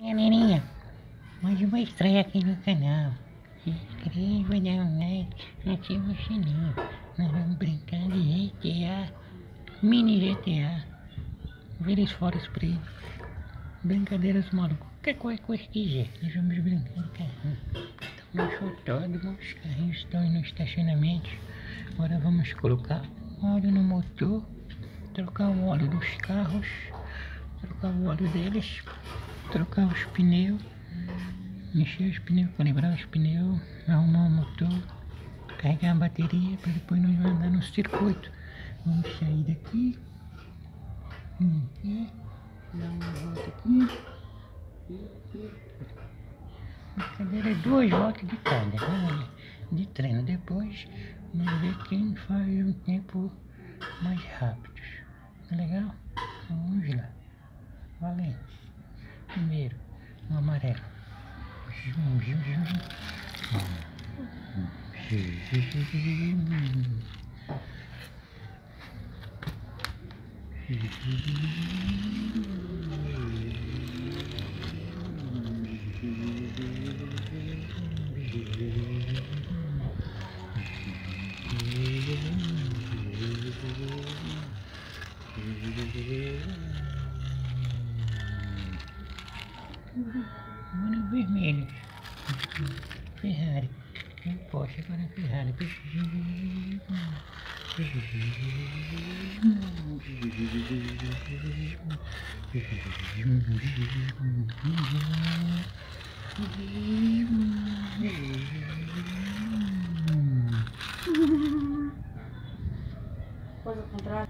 Galerinha, mais uma estreia aqui no canal. Se inscreva, dá um like, ativa o sininho. Nós vamos brincar de GTA, mini GTA. Vírus fora os presos. Brincadeiras malucas. Qualquer coisa que quiser. Nós vamos brincar de carrinho. Estamos autódromos, os carrinhos estão no estacionamento. Agora vamos colocar óleo no motor, trocar o óleo dos carros, trocar o óleo deles, trocar os pneus, encher os pneus, calibrar os pneus, arrumar o motor, carregar a bateria para depois nós vamos andar no circuito. Vamos sair daqui, aqui, dar uma volta aqui aqui. Brincadeira é duas voltas de cada, né? de treino. Depois vamos ver quem faz um tempo mais rápido. Tá legal? Vamos lá. Valente. Primeiro, o amarelo. Zum, zum. Mano vermelho. Ferrari. Não Porsche é Ferrari. Faz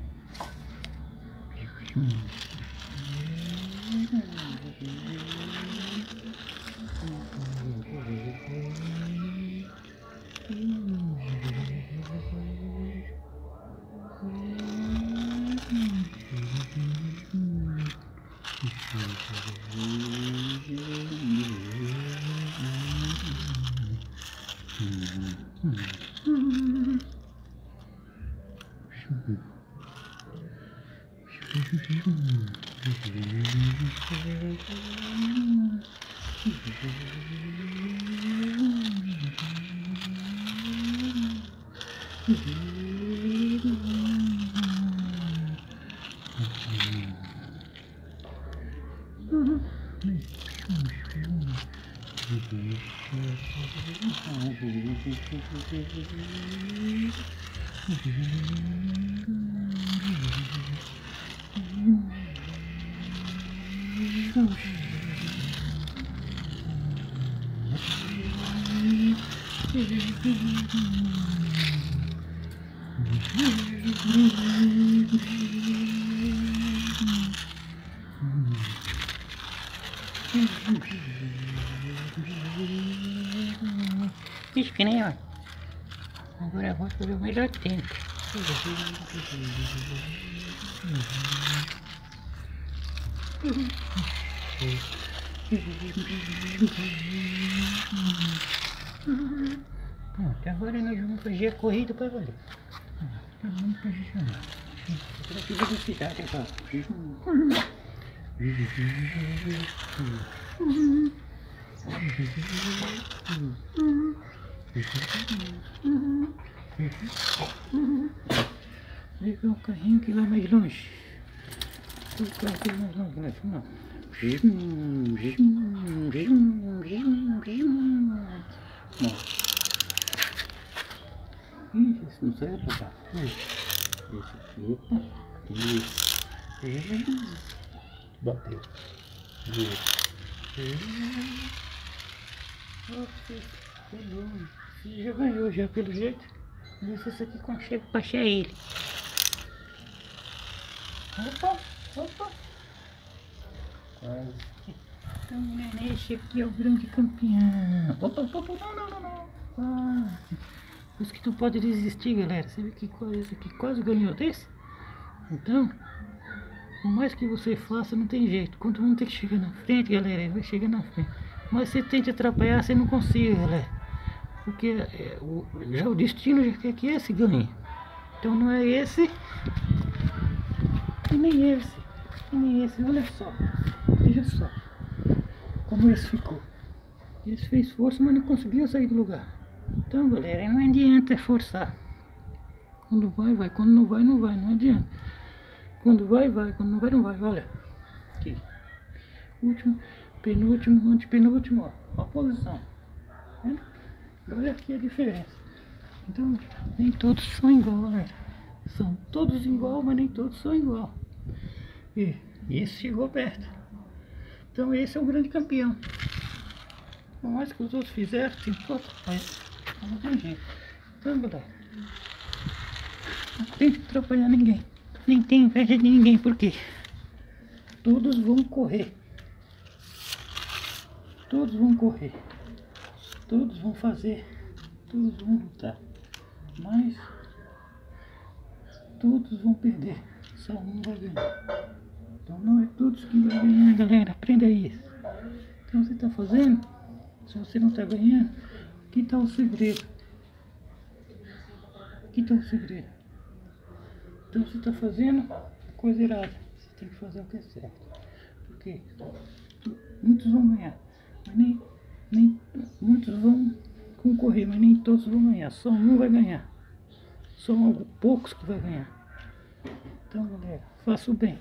Mm-hmm. Mm-hmm. Isso que nem ó. Agora vamos fazer o melhor tempo. Pronto, agora nós vamos fazer a corrida para valer. Então vamos posicionar. Para velocidade? Liga o carrinho que vai mais longe. O carro que mais longe, né? Vamos lá. Bom. Ih, esse não saiu pra cá. Esse opa. Isso. Bateu. Isso. Oxe, pegou. Já ganhou já pelo jeito. Vê se esse aqui consegue baixar ele. Opa, opa. Quase. Então, esse aqui é o grande campeão. Opa, opa, opa, não, não, não, não. Por isso que tu pode desistir, galera. Você viu que coisa que quase ganhou desse? Então, por mais que você faça, não tem jeito. Quando um tem que chegar na frente, galera, ele vai chegar na frente. Mas você tente atrapalhar, você não consegue, galera. Porque é, o, já o destino já quer que esse ganhe. Então não é esse e nem esse. E nem esse. Olha só. Veja só. como esse ficou. Esse fez força, mas não conseguiu sair do lugar. Então, galera, não adianta forçar. Quando vai, vai. Quando não vai, não vai. Não adianta. Quando vai, vai. Quando não vai, não vai. Olha. Aqui. Último, penúltimo, antepenúltimo. Ó. Ó a posição. Vendo? Olha aqui a diferença. Então, nem todos são igual, galera. São todos igual, mas nem todos são igual. E esse chegou perto. Então esse é o grande campeão. Por mais que os outros fizeram, tem todo. Não tem jeito. Então, galera. Não tem que atrapalhar ninguém. Nem tem inveja de ninguém, por quê? Todos vão correr. Todos vão correr. Todos vão fazer. Todos vão lutar. Mas todos vão perder. Só um vai ganhar. Então não é todos que vai ganhar, galera. Aprenda isso. Então você está fazendo. Se você não está ganhando, aqui está o segredo. Aqui está o segredo. Então você está fazendo coisa errada. Você tem que fazer o que é certo. Porque muitos vão ganhar. Mas nem, nem muitos vão concorrer, mas nem todos vão ganhar. Só um vai ganhar. São poucos que vai ganhar. Então, galera, faça o bem.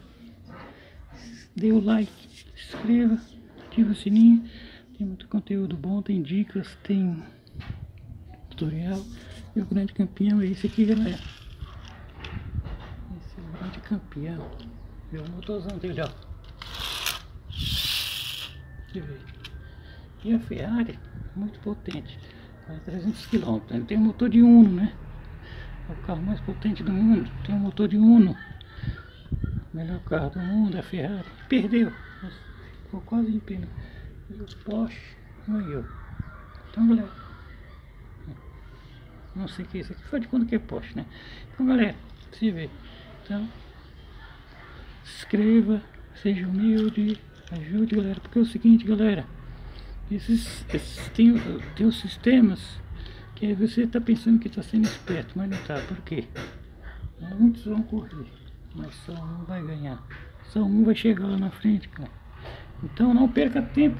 Dê o like, se inscreva, ative o sininho. Tem muito conteúdo bom, tem dicas, tem tutorial. E o grande campeão é esse aqui, galera. Esse é o grande campeão. O motorzão dele, ó. E a Ferrari, muito potente. Faz 300 km. Ele tem motor de Uno, né? É o carro mais potente do mundo. Tem um motor de Uno. Melhor carro do mundo, a Ferrari. Perdeu. Ficou quase em pena. E o Porsche ganhou. Então, galera. Não sei o que é isso aqui. Foi de quando que é Porsche, né? Então, galera. Se vê. Então. Inscreva. Seja humilde. Ajude, galera. Porque é o seguinte, galera. Esses, esses tem, tem os sistemas que você está pensando que está sendo esperto, mas não está. Por quê? Muitos vão correr, mas só um vai ganhar. Só um vai chegar lá na frente, cara. Então não perca tempo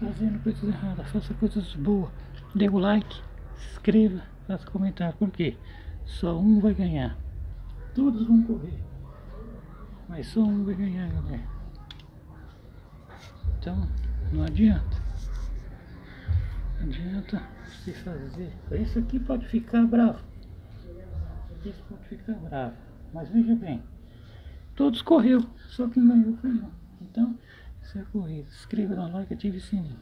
fazendo coisas erradas. Faça coisas boas. Dê o like, se inscreva, faça comentário. Por quê? Só um vai ganhar. Todos vão correr. Mas só um vai ganhar, galera. Então, não adianta. Não adianta se fazer. Isso aqui pode ficar bravo. Isso pode ficar bravo. Mas veja bem. Todos correu, só quem ganhou foi eu. Então, isso é corrida. Inscreva no like, ative o sininho.